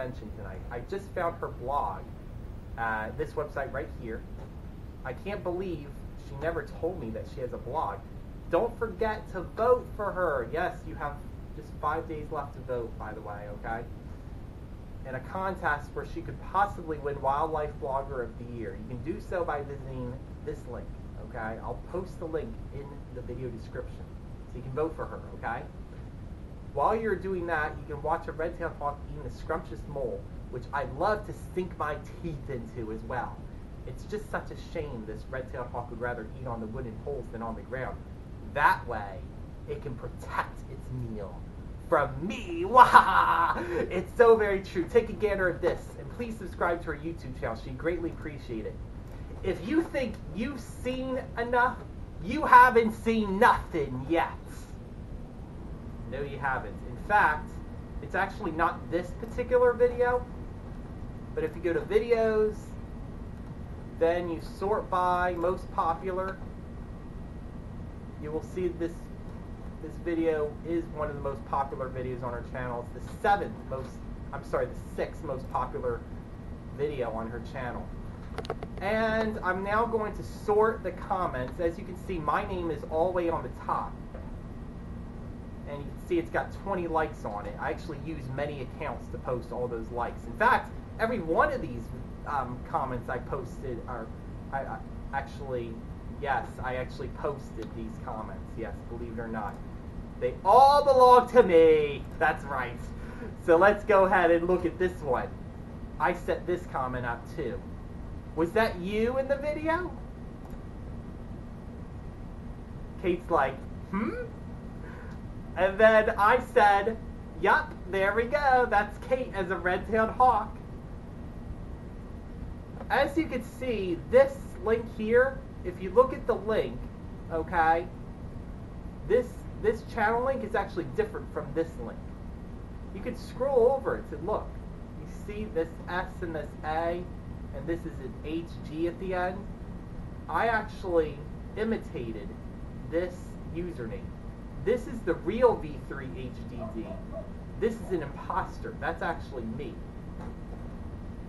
mention tonight. I just found her blog, uh, this website right here. I can't believe she never told me that she has a blog. Don't forget to vote for her. Yes, you have just five days left to vote, by the way, okay? In a contest where she could possibly win Wildlife Blogger of the Year. You can do so by visiting this link, okay? I'll post the link in the video description so you can vote for her, okay? While you're doing that, you can watch a red-tailed hawk eating a scrumptious mole, which I love to sink my teeth into as well. It's just such a shame this red-tailed hawk would rather eat on the wooden poles than on the ground. That way, it can protect its meal from me. Wah! It's so very true. Take a gander at this, and please subscribe to her YouTube channel. She'd greatly appreciate it. If you think you've seen enough, you haven't seen nothing yet. No, you haven't. In fact, it's actually not this particular video, but if you go to videos, then you sort by most popular, you will see this this video is one of the most popular videos on her channel. It's the seventh most, I'm sorry, the sixth most popular video on her channel. And I'm now going to sort the comments. As you can see, my name is all the way on the top and you can see it's got 20 likes on it. I actually use many accounts to post all those likes. In fact, every one of these um, comments I posted are, I, I, actually, yes, I actually posted these comments. Yes, believe it or not, they all belong to me. That's right. So let's go ahead and look at this one. I set this comment up too. Was that you in the video? Kate's like, hmm? And then I said, Yup, there we go. That's Kate as a red-tailed hawk. As you can see, this link here, if you look at the link, okay, this this channel link is actually different from this link. You could scroll over it and look. You see this S and this A, and this is an HG at the end. I actually imitated this username. This is the real V3 HDD. This is an imposter. That's actually me.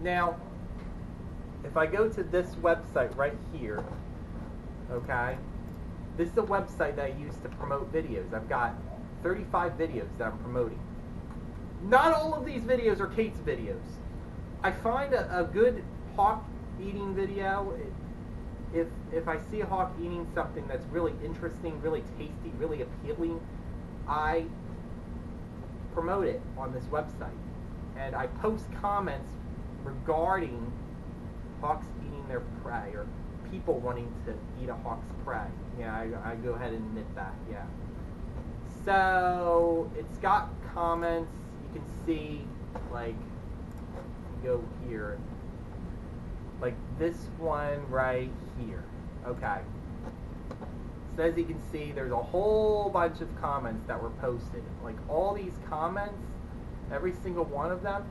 Now, if I go to this website right here, okay, this is a website that I use to promote videos. I've got 35 videos that I'm promoting. Not all of these videos are Kate's videos. I find a, a good hawk eating video, if if I see a hawk eating something that's really interesting, really tasty, really appealing, I promote it on this website, and I post comments regarding hawks eating their prey or people wanting to eat a hawk's prey. Yeah, I, I go ahead and admit that. Yeah. So it's got comments. You can see like go here like this one right here. Okay. So as you can see, there's a whole bunch of comments that were posted. Like all these comments, every single one of them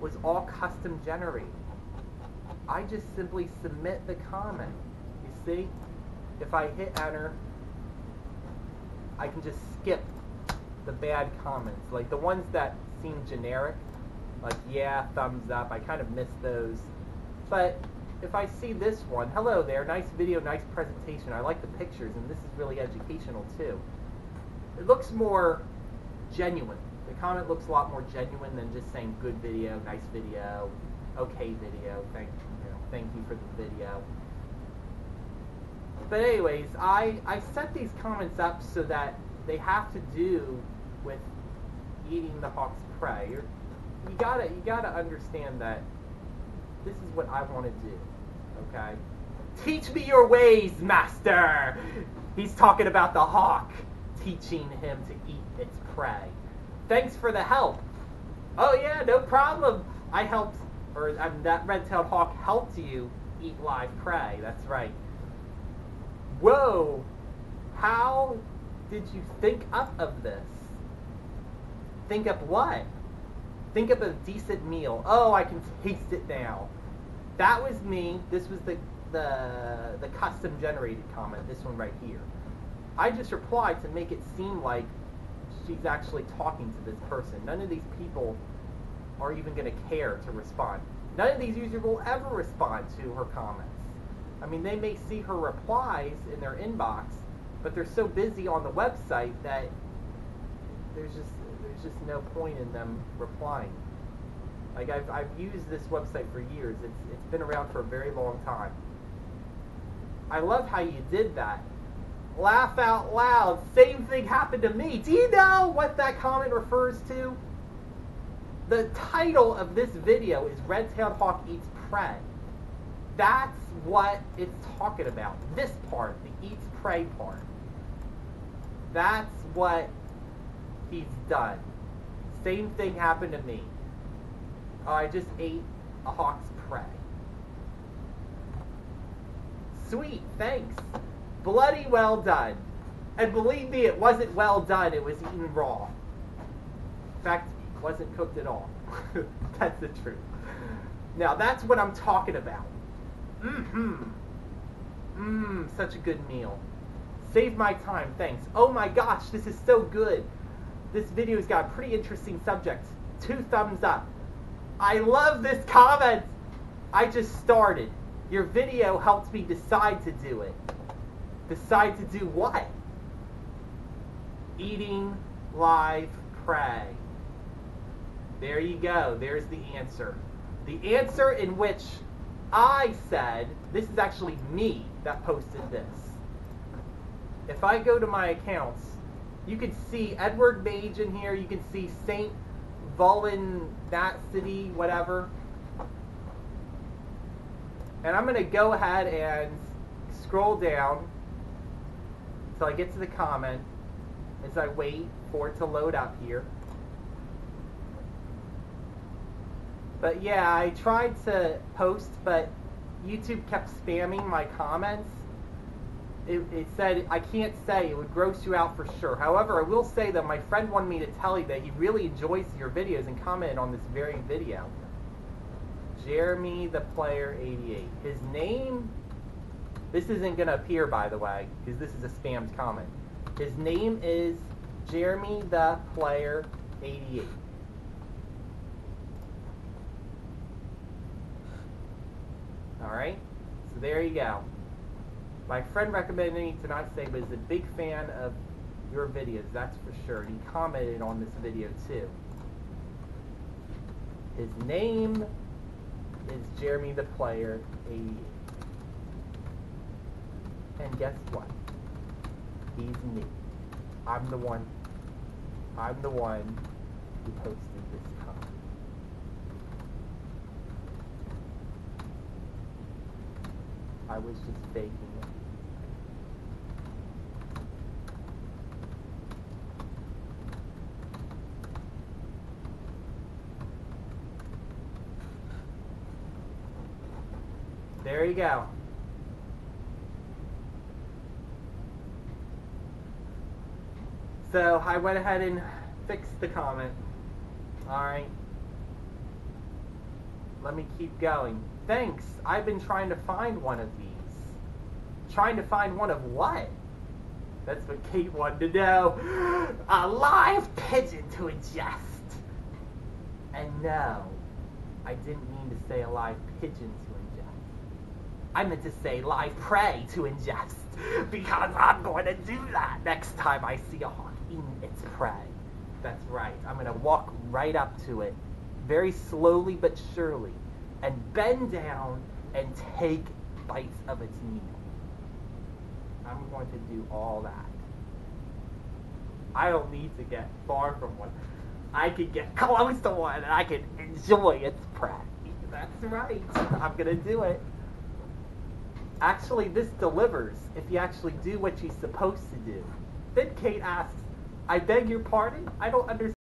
was all custom generated. I just simply submit the comment. You see? If I hit enter, I can just skip the bad comments. Like the ones that seem generic, like yeah, thumbs up, I kind of miss those. But if I see this one, hello there, nice video, nice presentation. I like the pictures, and this is really educational too. It looks more genuine. The comment looks a lot more genuine than just saying good video, nice video, okay video, thank you, know, thank you for the video. But anyways, I, I set these comments up so that they have to do with eating the hawk's prey. You're, you gotta you gotta understand that this is what I want to do. Okay? Teach me your ways, master! He's talking about the hawk, teaching him to eat its prey. Thanks for the help. Oh, yeah, no problem. I helped, or um, that red tailed hawk helped you eat live prey. That's right. Whoa! How did you think up of this? Think up what? Think of a decent meal. Oh, I can taste it now. That was me. This was the the the custom generated comment. This one right here. I just replied to make it seem like she's actually talking to this person. None of these people are even going to care to respond. None of these users will ever respond to her comments. I mean, they may see her replies in their inbox, but they're so busy on the website that there's just just no point in them replying. Like I've I've used this website for years. It's it's been around for a very long time. I love how you did that. Laugh out loud. Same thing happened to me. Do you know what that comment refers to? The title of this video is Red-tailed hawk eats prey. That's what it's talking about. This part, the eats prey part. That's what he's done. Same thing happened to me. I just ate a hawk's prey. Sweet, thanks. Bloody well done. And believe me, it wasn't well done, it was eaten raw. In fact, it wasn't cooked at all. that's the truth. Now, that's what I'm talking about. Mmm. Mmm, such a good meal. Save my time, thanks. Oh my gosh, this is so good. This video's got a pretty interesting subject. Two thumbs up. I love this comment. I just started. Your video helped me decide to do it. Decide to do what? Eating live prey. There you go. There's the answer. The answer in which I said, this is actually me that posted this. If I go to my accounts, you can see Edward Mage in here. You can see Saint Volin, that city, whatever. And I'm going to go ahead and scroll down until I get to the comment as I wait for it to load up here. But yeah, I tried to post, but YouTube kept spamming my comments. It, it, said, I can't say, it would gross you out for sure. However, I will say that my friend wanted me to tell you that he really enjoys your videos and commented on this very video. Jeremy the Player 88. His name, this isn't going to appear by the way, because this is a spammed comment. His name is Jeremy the Player 88. Alright? So there you go. My friend recommended me to not say, but is a big fan of your videos, that's for sure. And he commented on this video too. His name is Jeremy the Player 88. And guess what? He's me. I'm the one. I'm the one who posted this comment. I was just faking it. There you go. So I went ahead and fixed the comment. Alright. Let me keep going. Thanks. I've been trying to find one of these. Trying to find one of what? That's what Kate wanted to know. A live pigeon to ingest. And no, I didn't mean to say a live pigeon to. I meant to say live prey to ingest. Because I'm going to do that next time I see a hawk eating its prey. That's right. I'm going to walk right up to it, very slowly but surely, and bend down and take bites of its meal. I'm going to do all that. I don't need to get far from one. I can get close to one and I can enjoy its prey. That's right. I'm going to do it. Actually, this delivers if you actually do what you're supposed to do. Then Kate asks, I beg your pardon? I don't understand.